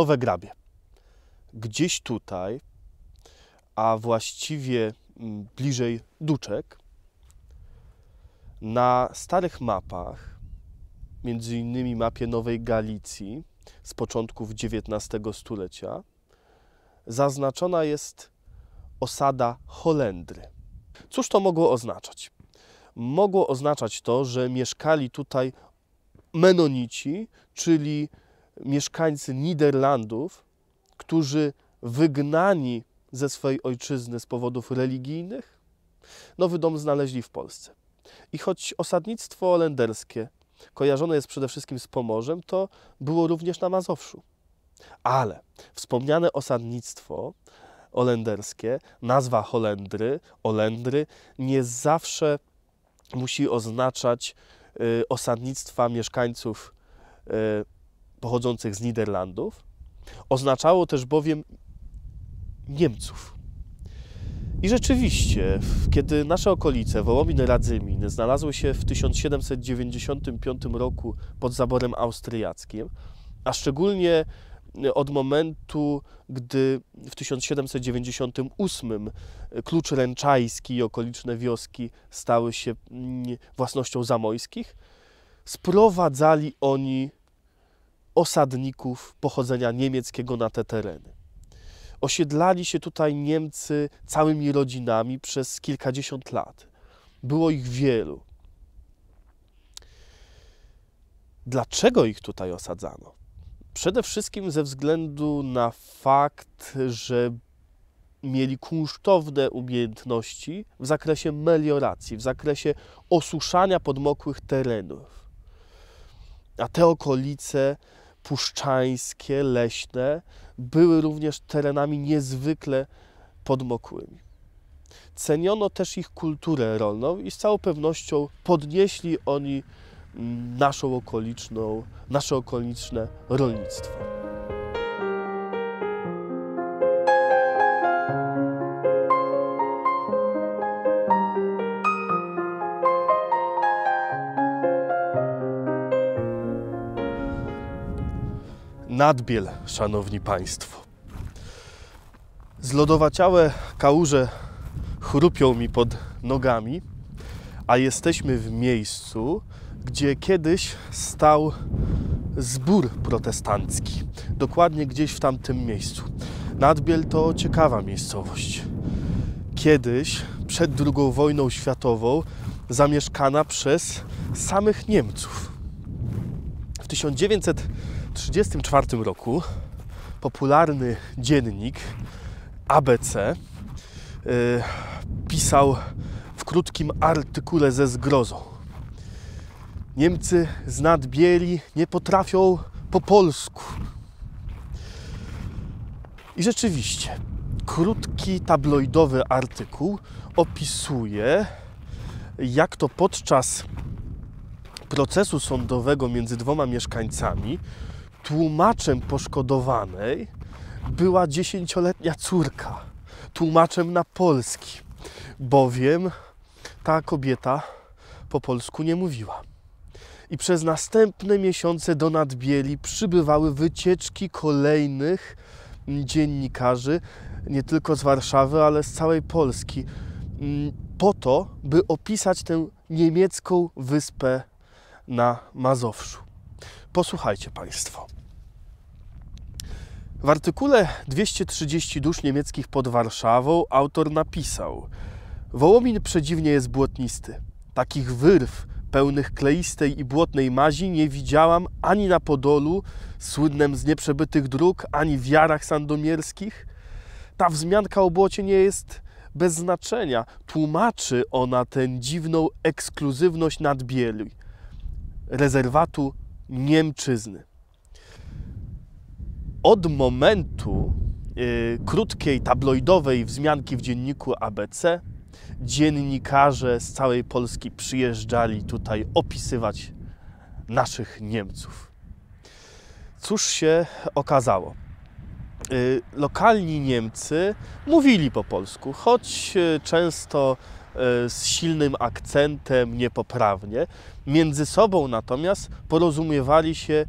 Nowe Grabie. Gdzieś tutaj, a właściwie mm, bliżej Duczek, na starych mapach, między innymi mapie Nowej Galicji z początków XIX stulecia, zaznaczona jest osada Holendry. Cóż to mogło oznaczać? Mogło oznaczać to, że mieszkali tutaj Menonici, czyli mieszkańcy Niderlandów, którzy wygnani ze swojej ojczyzny z powodów religijnych, nowy dom znaleźli w Polsce. I choć osadnictwo holenderskie kojarzone jest przede wszystkim z Pomorzem, to było również na Mazowszu. Ale wspomniane osadnictwo holenderskie, nazwa Holendry, Olendry, nie zawsze musi oznaczać y, osadnictwa mieszkańców y, pochodzących z Niderlandów. Oznaczało też bowiem Niemców. I rzeczywiście, kiedy nasze okolice, Wołomin, Radzymin, znalazły się w 1795 roku pod zaborem austriackim, a szczególnie od momentu, gdy w 1798 klucz ręczajski i okoliczne wioski stały się mm, własnością zamojskich, sprowadzali oni osadników pochodzenia niemieckiego na te tereny. Osiedlali się tutaj Niemcy całymi rodzinami przez kilkadziesiąt lat. Było ich wielu. Dlaczego ich tutaj osadzano? Przede wszystkim ze względu na fakt, że mieli kunsztowne umiejętności w zakresie melioracji, w zakresie osuszania podmokłych terenów. A te okolice puszczańskie, leśne były również terenami niezwykle podmokłymi. Ceniono też ich kulturę rolną i z całą pewnością podnieśli oni naszą okoliczną, nasze okoliczne rolnictwo. Nadbiel, szanowni państwo. Zlodowaciałe kałuże chrupią mi pod nogami, a jesteśmy w miejscu, gdzie kiedyś stał zbór protestancki. Dokładnie gdzieś w tamtym miejscu. Nadbiel to ciekawa miejscowość. Kiedyś, przed II wojną światową, zamieszkana przez samych Niemców. W 1934 roku popularny dziennik ABC yy, pisał w krótkim artykule ze zgrozą Niemcy z nadbieli nie potrafią po polsku. I rzeczywiście, krótki tabloidowy artykuł opisuje, jak to podczas procesu sądowego między dwoma mieszkańcami tłumaczem poszkodowanej była dziesięcioletnia córka. Tłumaczem na polski, bowiem ta kobieta po polsku nie mówiła i przez następne miesiące do Nadbieli przybywały wycieczki kolejnych dziennikarzy, nie tylko z Warszawy, ale z całej Polski, mm, po to, by opisać tę niemiecką wyspę na Mazowszu. Posłuchajcie Państwo. W artykule 230 dusz niemieckich pod Warszawą autor napisał: Wołomin przedziwnie jest błotnisty. Takich wyrw pełnych kleistej i błotnej mazi nie widziałam ani na Podolu, słynnem z nieprzebytych dróg, ani w jarach sandomierskich. Ta wzmianka o błocie nie jest bez znaczenia. Tłumaczy ona tę dziwną ekskluzywność nadbieli, rezerwatu Niemczyzny. Od momentu yy, krótkiej tabloidowej wzmianki w dzienniku ABC dziennikarze z całej Polski przyjeżdżali tutaj opisywać naszych Niemców. Cóż się okazało? Y, lokalni Niemcy mówili po polsku, choć y, często z silnym akcentem, niepoprawnie. Między sobą natomiast porozumiewali się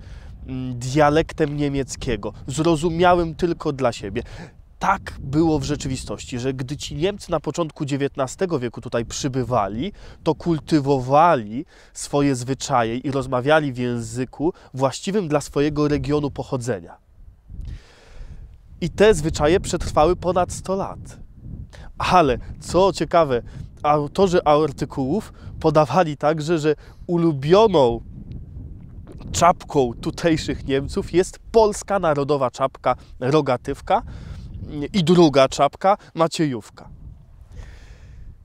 mm, dialektem niemieckiego, zrozumiałym tylko dla siebie. Tak było w rzeczywistości, że gdy ci Niemcy na początku XIX wieku tutaj przybywali, to kultywowali swoje zwyczaje i rozmawiali w języku właściwym dla swojego regionu pochodzenia. I te zwyczaje przetrwały ponad 100 lat. Ale co ciekawe, autorzy artykułów podawali także, że ulubioną czapką tutejszych Niemców jest polska narodowa czapka rogatywka i druga czapka maciejówka.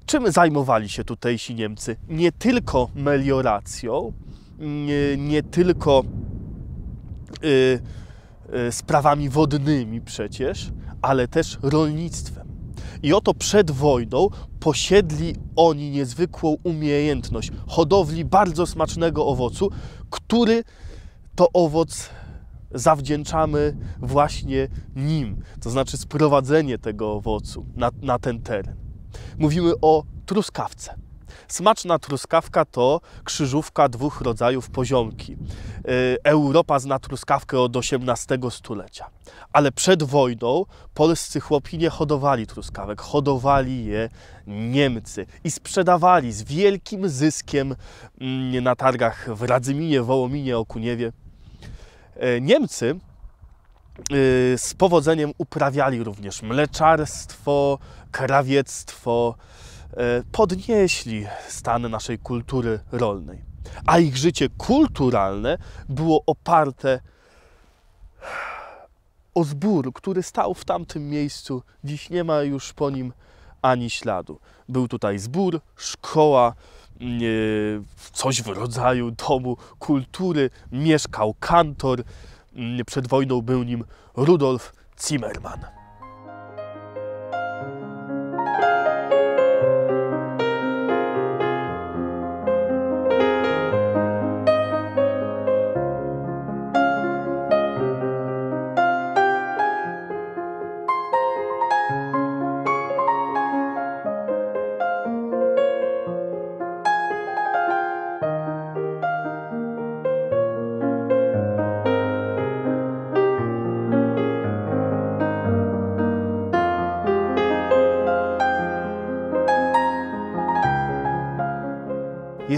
Czym zajmowali się tutejsi Niemcy? Nie tylko melioracją, nie, nie tylko y, y, sprawami wodnymi przecież, ale też rolnictwem. I oto przed wojną posiedli oni niezwykłą umiejętność hodowli bardzo smacznego owocu, który to owoc zawdzięczamy właśnie nim, to znaczy sprowadzenie tego owocu na, na ten teren. Mówimy o truskawce. Smaczna truskawka to krzyżówka dwóch rodzajów poziomki. E, Europa zna truskawkę od XVIII stulecia. Ale przed wojną polscy chłopi nie hodowali truskawek, hodowali je Niemcy i sprzedawali z wielkim zyskiem mm, na targach w Radzyminie, Wołominie, Okuniewie. E, Niemcy e, z powodzeniem uprawiali również mleczarstwo, krawiectwo, podnieśli stan naszej kultury rolnej. A ich życie kulturalne było oparte o zbór, który stał w tamtym miejscu. Dziś nie ma już po nim ani śladu. Był tutaj zbór, szkoła, coś w rodzaju domu kultury, mieszkał kantor. Przed wojną był nim Rudolf Zimmermann.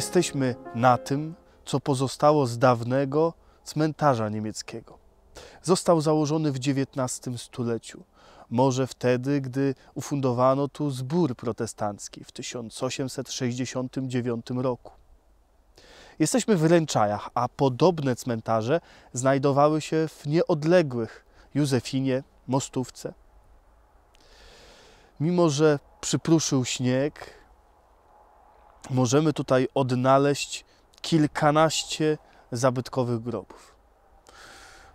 Jesteśmy na tym, co pozostało z dawnego cmentarza niemieckiego. Został założony w XIX stuleciu, może wtedy, gdy ufundowano tu zbór protestancki w 1869 roku. Jesteśmy w Ręczajach, a podobne cmentarze znajdowały się w nieodległych Józefinie, Mostówce. Mimo, że przypruszył śnieg, możemy tutaj odnaleźć kilkanaście zabytkowych grobów.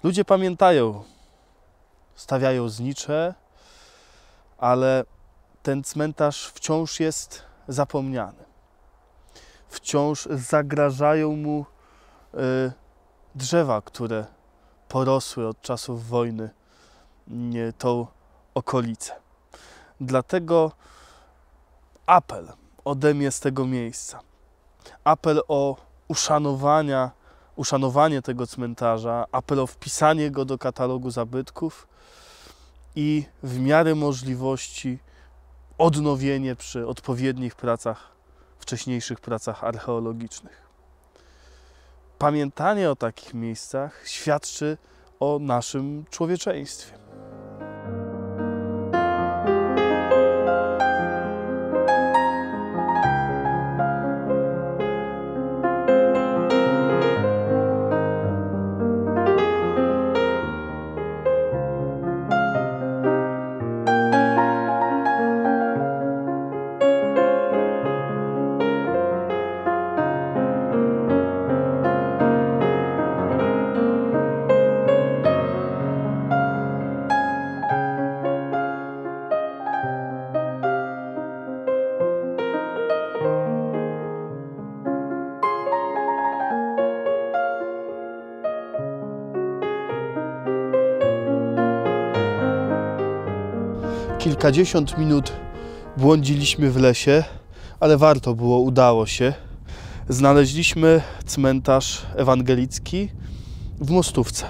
Ludzie pamiętają, stawiają znicze, ale ten cmentarz wciąż jest zapomniany. Wciąż zagrażają mu y, drzewa, które porosły od czasów wojny nie, tą okolicę. Dlatego apel ode mnie z tego miejsca. Apel o uszanowania, uszanowanie tego cmentarza, apel o wpisanie go do katalogu zabytków i w miarę możliwości odnowienie przy odpowiednich pracach, wcześniejszych pracach archeologicznych. Pamiętanie o takich miejscach świadczy o naszym człowieczeństwie. Kilkadziesiąt minut błądziliśmy w lesie, ale warto było, udało się. Znaleźliśmy cmentarz ewangelicki w Mostówce.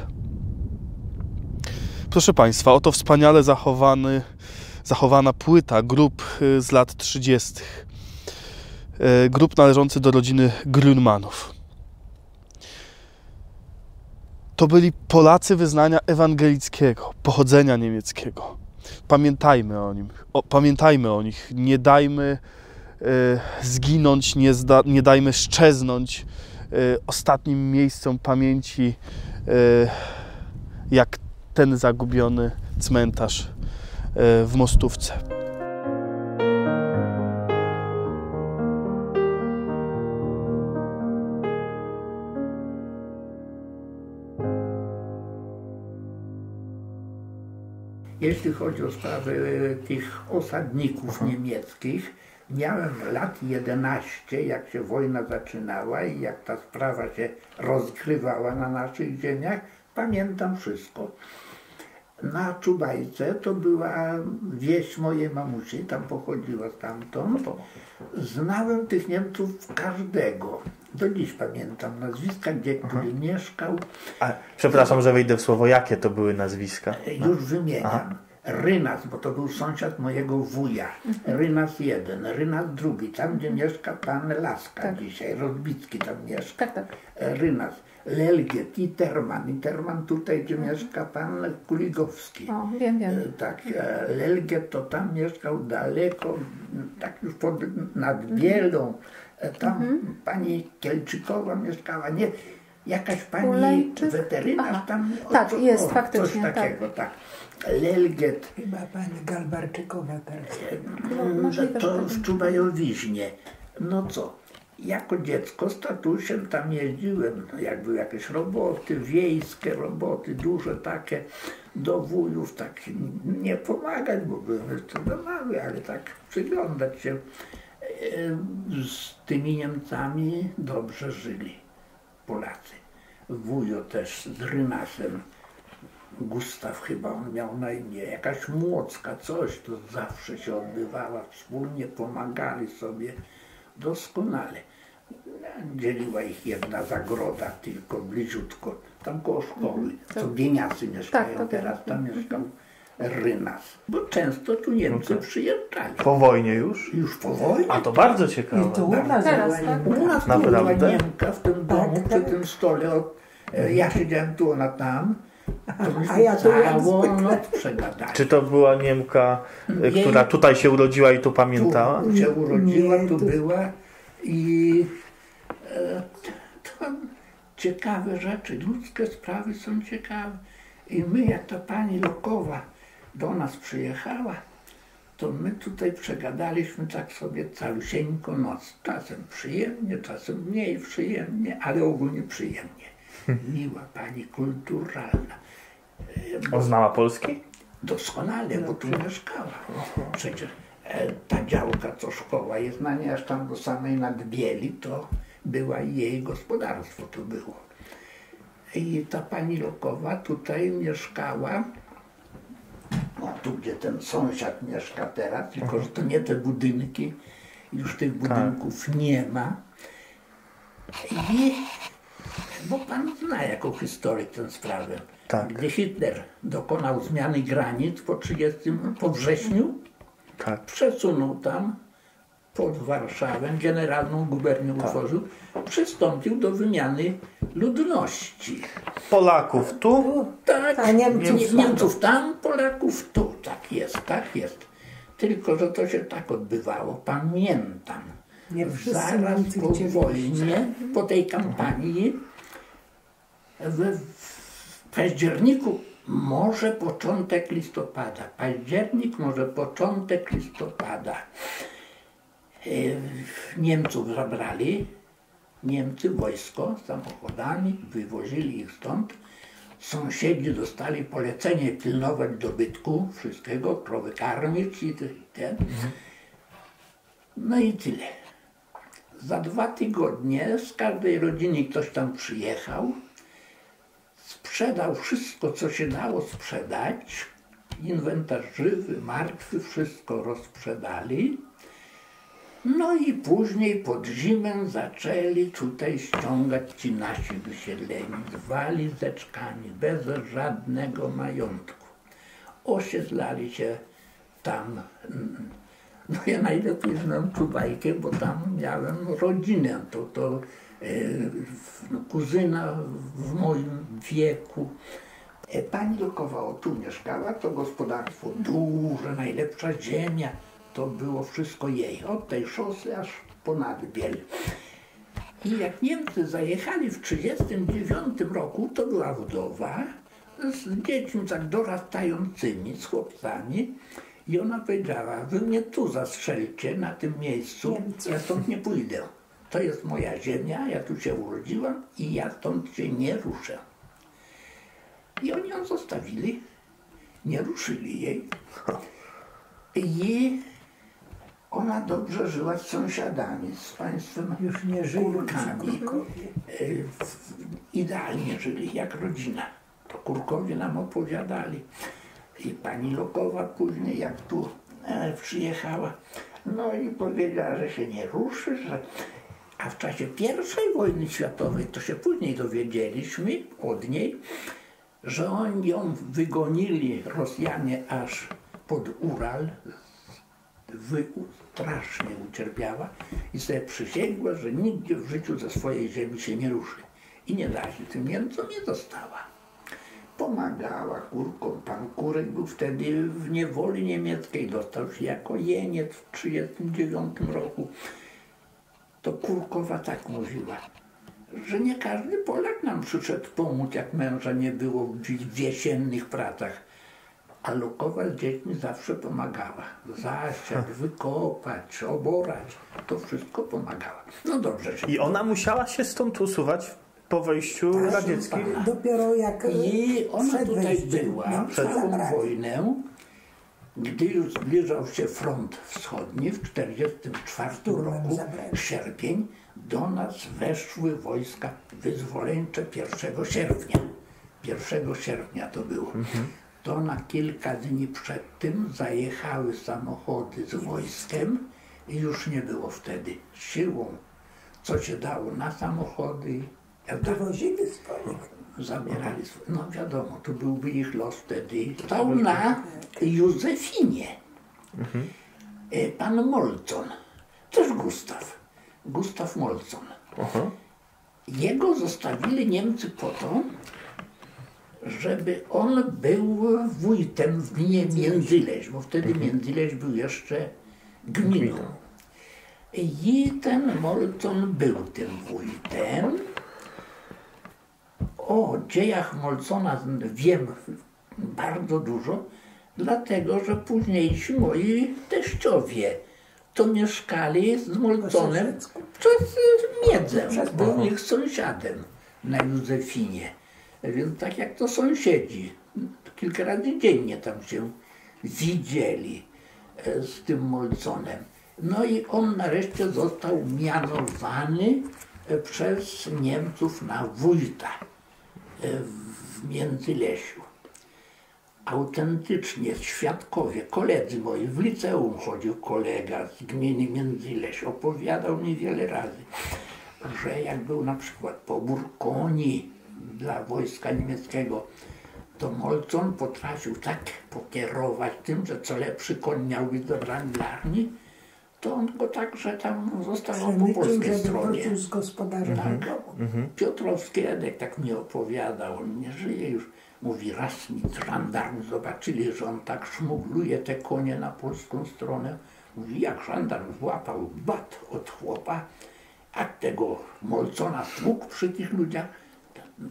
Proszę Państwa, oto wspaniale zachowany, zachowana płyta grup y, z lat 30. Y, grup należący do rodziny Grünmanów. To byli Polacy wyznania ewangelickiego, pochodzenia niemieckiego. Pamiętajmy o nim, o, pamiętajmy o nich, nie dajmy y, zginąć, nie, zda, nie dajmy szczeznąć y, ostatnim miejscom pamięci, y, jak ten zagubiony cmentarz w Mostówce. Jeśli chodzi o sprawę tych osadników niemieckich, miałem lat 11, jak się wojna zaczynała i jak ta sprawa się rozgrywała na naszych ziemiach, pamiętam wszystko. Na Czubajce to była wieś mojej mamusi, tam pochodziła stamtąd. Znałem tych Niemców każdego. Do dziś pamiętam nazwiska, gdzie który mieszkał. A, przepraszam, że wejdę w słowo. Jakie to były nazwiska? Już wymieniam. Rynas, bo to był sąsiad mojego wuja. Rynas jeden, Rynas drugi, tam gdzie mieszka pan Laska dzisiaj, Rozbicki tam mieszka. Tak, tak. Rynas, Lelgiet i Terman. I Terman tutaj, gdzie mieszka pan Kuligowski. O, wiem, wiem. E, Tak, e, Lelgiet to tam mieszkał daleko, tak już pod, nad Bielą. E, Tam pani Kielczykowa mieszkała, nie, jakaś pani Ulejczyk? weterynarz Aha. tam. Tak, co- jest, Coś faktycznie, tak. takiego, tak. Lelgiet, Chyba pani Galbarczykowa teraz. No, że to tak. w Czubajowiźnie. No co, jako dziecko z tatusiem tam jeździłem, no jak były jakieś roboty, wiejskie roboty, duże takie, do wujów, tak nie pomagać, bo byłem jeszcze za mały, ale tak przyglądać się. Z tymi Niemcami dobrze żyli Polacy. Wujo też z Rynasem Gustaw chyba on miał na imię, jakaś młocka, coś, to zawsze się odbywała, wspólnie pomagali sobie doskonale. Dzieliła ich jedna zagroda tylko bliziutko, tam koło szkoły, co Bieniacy mieszkają to teraz, tam mieszkał Rynas. Bo często tu Niemcy przyjeżdżali. Po wojnie już? Już po wojnie. A to bardzo I ciekawe. tu u nas Teraz, była tak? U nas Naprawdę? była Niemka w tym domu, Tak, przy tak. tym stole. Od, e, ja siedziałem tu, ona tam. To A ja noc przegadali. Czy to była Niemka, Nie. która tutaj się urodziła i tu pamiętała? Tu się urodziła, Nie, tu tu- była i e, to ciekawe rzeczy, ludzkie sprawy są ciekawe. I my, jak ta pani Lokowa do nas przyjechała, to my tutaj przegadaliśmy tak sobie calusieńko noc. Czasem przyjemnie, czasem mniej przyjemnie, ale ogólnie przyjemnie. Miła pani, kulturalna. E, bo- On znała Polski? Doskonale, bo tu mieszkała. Przecież e, ta działka, co szkoła jest na niej aż tam do samej Nadbieli, to była jej gospodarstwo, to było. I ta pani Lokowa tutaj mieszkała, tu gdzie ten sąsiad mieszka teraz, tylko że to nie te budynki, już tych budynków nie ma. I, bo pan zna jako historyk tę sprawę. Tak. Gdy Hitler dokonał zmiany granic po 30, po wrześniu, Tak. przesunął tam pod Warszawę, generalną gubernię utworzył, przystąpił do wymiany ludności. Polaków tu? Tak, A Niemców Nie- tam. Niemców tam, Polaków tu. Tak jest, tak jest. Tylko, że to się tak odbywało. Pamiętam. Nie Zaraz po wojnie, po tej kampanii, w, w październiku, może początek listopada. Październik, może początek listopada. E, Niemców zabrali, Niemcy wojsko samochodami, wywozili ich stąd. Sąsiedzi dostali polecenie pilnować dobytku, wszystkiego, krowy karmić i te- ten. No i tyle. Za dwa tygodnie z każdej rodziny ktoś tam przyjechał, sprzedał wszystko, co się dało sprzedać, inwentarz żywy, martwy, wszystko rozsprzedali No i później pod zimę zaczęli tutaj ściągać ci nasi wysiedleni z walizeczkami, bez żadnego majątku. Osiedlali się tam. No ja najlepiej znam tu bajkę, bo tam miałem rodzinę. To, to e, no, kuzyna w moim wieku. E, Pani Lukowa o, tu mieszkała, to gospodarstwo duże, najlepsza ziemia. To było wszystko jej, od tej szosy aż ponad Biel. I jak Niemcy zajechali w 1939 roku, to była wdowa z dziećmi tak dorastającymi, z chłopcami. I ona powiedziała, wy mnie tu zastrzelcie, na tym miejscu, ja stąd nie pójdę. To jest moja ziemia, ja tu się urodziłam i ja stąd się nie ruszę. I oni ją zostawili, nie ruszyli jej. I ona dobrze żyła z sąsiadami, z państwem Już nie Kurkami. E, idealnie żyli, jak rodzina. To Kurkowie nam opowiadali. I pani Lokowa później, jak tu e, przyjechała, no i powiedziała, że się nie ruszy, że... A w czasie I wojny światowej, to się później dowiedzieliśmy od niej, że oni ją wygonili, Rosjanie, aż pod Ural, wy, strasznie ucierpiała i sobie przysięgła, że nigdzie w życiu ze swojej ziemi się nie ruszy. I nie da się tym Niemcom nie dostała. Pomagała kurkom. Pan Kurek był wtedy w niewoli niemieckiej, dostał się jako jeniec w 1939 roku. To Kurkowa tak mówiła, że nie każdy Polak nam przyszedł pomóc, jak męża nie było w jesiennych pracach. A Lukowa z dziećmi zawsze pomagała. Zasiać, wykopać, oborać. To wszystko pomagała. No dobrze, że I ona musiała się stąd usuwać po wejściu Tak, radzieckim. pana. Dopiero jak I ona przed tutaj wejściem była całą zabrali. wojnę, gdy już zbliżał się front wschodni w 1944 Szturmem roku, sierpień, do nas weszły wojska wyzwoleńcze 1 sierpnia. 1 sierpnia to było. To na kilka dni przed tym zajechały samochody z wojskiem i już nie było wtedy siłą, co się dało na samochody. Wywozili swoich. zabierali swoje. No wiadomo, to byłby ich los wtedy. Stał na Józefinie. E, Pan Molcon, też Gustaw. Gustaw Molcon. Aha. Jego zostawili Niemcy po to, żeby on był wójtem w gminie Międzyleś, bo wtedy Międzyleś był jeszcze gminą. I ten Molcon był tym wójtem. O dziejach Molcona wiem bardzo dużo, dlatego że późniejsi moi teściowie to mieszkali z Molconem przez Miedzę. Był ich sąsiadem na Józefinie. Więc tak jak to sąsiedzi. Kilka razy dziennie tam się widzieli e, z tym Molconem. No i on nareszcie został mianowany e, przez Niemców na wójta e, w Międzylesiu. Autentycznie świadkowie, koledzy moi, w liceum chodził kolega z gminy Międzyleś, opowiadał mi wiele razy, że jak był na przykład pobór koni dla wojska niemieckiego, to Molcon potrafił tak pokierować tym, że co lepszy koń miał być dobrany dla armii, to on go także tam zostawał po polskiej stronie. z gospodarzem Tak. do domu. Piotrowski Edek tak mi opowiadał, on nie żyje już. Mówi, raz mi żandarm zobaczyli, że on tak szmugluje te konie na polską stronę. Mówi, jak żandarm złapał bat od chłopa, a tego Molcona tłukł przy tych ludziach.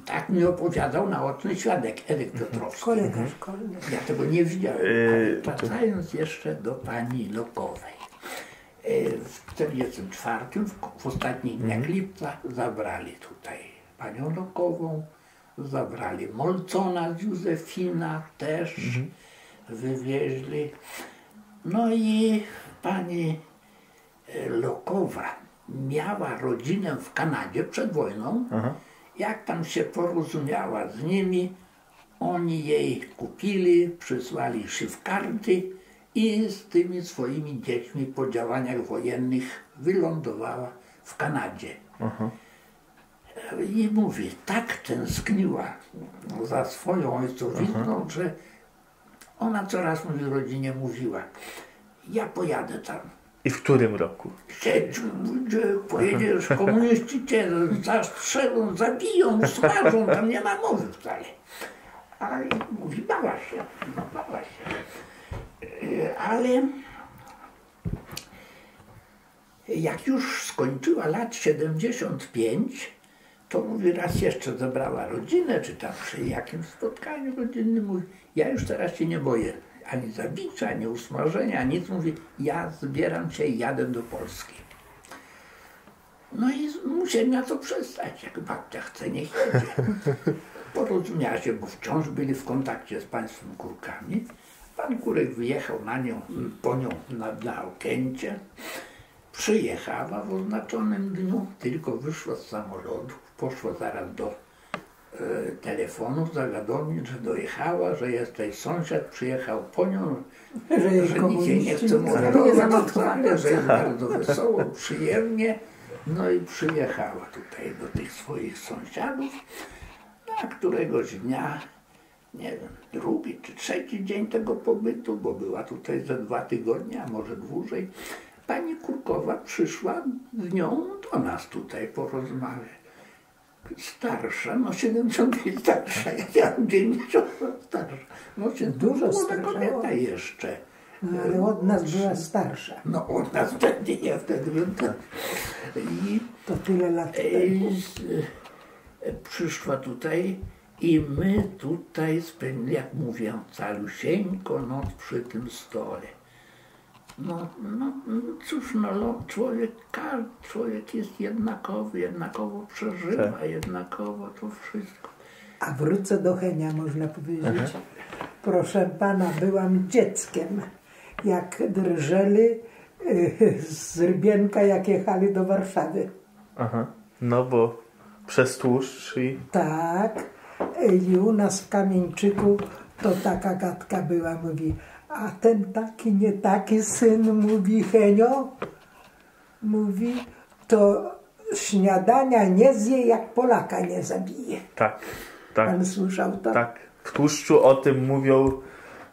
Tak mi opowiadał naoczny świadek Edek Piotrowski. Kolega szkolny. Ja tego nie widziałem. Yy, Ale wracając jeszcze do pani Lokowej. Yy, W 1944, w, w ostatnich dniach lipca, zabrali tutaj panią Lokową, zabrali Molcona z Józefina też, wywieźli. No i pani e, Lokowa miała rodzinę w Kanadzie przed wojną. Jak tam się porozumiała z nimi, oni jej kupili, przysłali szywkarty i z tymi swoimi dziećmi po działaniach wojennych wylądowała w Kanadzie. I mówi, tak tęskniła za swoją ojcowizną, że ona coraz mówi rodzinie mówiła, ja pojadę tam. I w którym roku? Siedź, gdzie pojedziesz, komuniści cię zastrzelą, zabiją, smażą, tam nie ma mowy wcale. A mówi, bała się, no bała się. E, Ale jak już skończyła lat 75, to mówi, raz jeszcze zebrała rodzinę, czy tam przy jakimś spotkaniu rodzinnym, mówi, ja już teraz się nie boję ani zabicia, ani usmażenia, nic. Mówi, ja zbieram się i jadę do Polski. No i musiałem na to przestać, jak babcia chce, niech jedzie. Porozumiała się, bo wciąż byli w kontakcie z państwem Kurkami. Pan Kurek wyjechał na nią, po nią na, na Okęcie. Przyjechała w oznaczonym dniu, tylko wyszła z samolotu, poszła zaraz do e, telefonu, zawiadomić, że dojechała, że jest tutaj sąsiad, przyjechał po nią, Że że nikt jej nie chce mordować wcale, że jest bardzo wesoło, przyjemnie. No i przyjechała tutaj do tych swoich sąsiadów, a któregoś dnia, nie wiem, drugi czy trzeci dzień tego pobytu, bo była tutaj ze dwa tygodnie, a może dłużej, pani Kurkowa przyszła z nią do nas tutaj porozmawiać. Starsza, no 70 lat starsza, ja mam 90 lat starsza. No Dużo starsza, kobieta jeszcze. No, ale od nas była starsza. No od nas wtedy, ja wtedy byłem tak. I To tyle lat e, temu. e, przyszła tutaj i my tutaj spędzili, jak mówię, calusieńko noc przy tym stole. No, no cóż, no lo- człowiek, każdy człowiek jest jednakowy, jednakowo przeżywa, Tak. jednakowo to wszystko. A wrócę do Henia, można powiedzieć. Mhm. Proszę pana, byłam dzieckiem, jak drżeli y, z Rybienka, jak jechali do Warszawy. Aha. No bo przez tłuszcz i... Tak. I u nas w Kamieńczyku to taka gadka była, mówi, a ten taki, nie taki syn, mówi Henio, mówi, to śniadania nie zje, jak Polaka nie zabije. Tak, tak, Pan słyszał to? tak. W tłuszczu o tym mówią,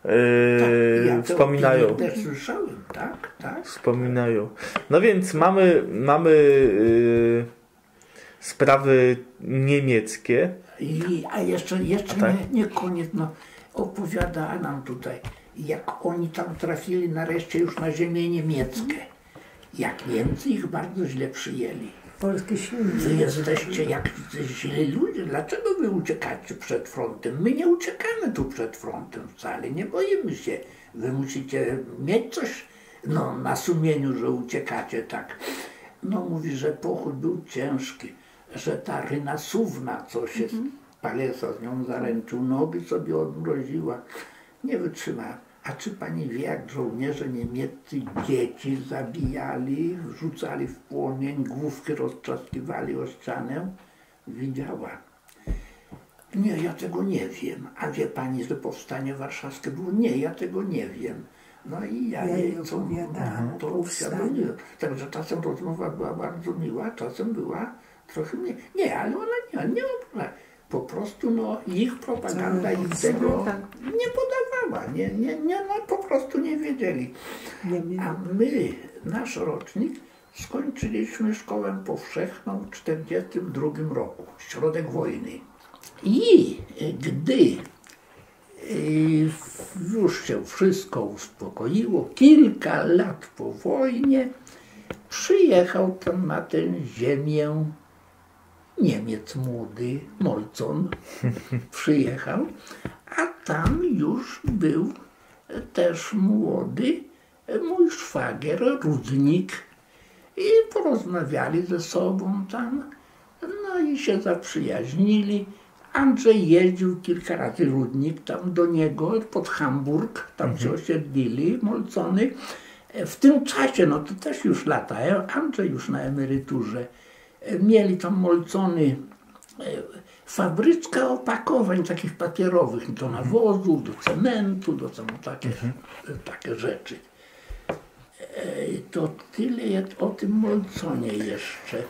yy, Tak, ja wspominają. też słyszałem, tak, tak. Wspominają. No więc mamy, mamy yy, sprawy niemieckie. I, a jeszcze, jeszcze tak? nie, nie koniec, no, opowiada nam tutaj, jak oni tam trafili nareszcie już na ziemię niemieckie. Jak Niemcy ich bardzo źle przyjęli. Polskie świnie. Wy jesteście jak źli ludzie, dlaczego wy uciekacie przed frontem? My nie uciekamy tu przed frontem wcale, nie boimy się. Wy musicie mieć coś no, na sumieniu, że uciekacie tak. No mówi, że pochód był ciężki, że ta Ryna Suwna, co się Palesa z nią zaręczył, nogi sobie odmroziła, nie wytrzymała. A czy pani wie, jak żołnierze niemieccy dzieci zabijali, wrzucali w płomień, główki roztrzaskiwali o ścianę? Widziała. Nie, ja tego nie wiem. A wie pani, że powstanie warszawskie było? Nie, ja tego nie wiem. No i ja, Ja jej co opowiadałam to powstaniu. uświadomiłem. Także czasem rozmowa była bardzo miła, czasem była trochę mniej. Nie, ale ona nie, nie obraża. Po prostu no, ich propaganda im tego nie podawała. Nie, nie, nie, no, po prostu nie wiedzieli. A my, nasz rocznik, skończyliśmy szkołę powszechną w 1942 roku, środek wojny. I gdy y, już się wszystko uspokoiło, kilka lat po wojnie, przyjechał tam na tę ziemię Niemiec młody, Molcon, przyjechał, a tam już był też młody mój szwagier, Rudnik i porozmawiali ze sobą tam, no i się zaprzyjaźnili. Andrzej jeździł kilka razy Rudnik tam do niego pod Hamburg, tam się osiedlili, Molcony. W tym czasie, no to też już lata, Andrzej już na emeryturze, mieli tam Molcony e, fabryczka opakowań takich papierowych, do nawozów, do cementu, do tam takie, takie rzeczy. E, To tyle jak o tym Molconie jeszcze.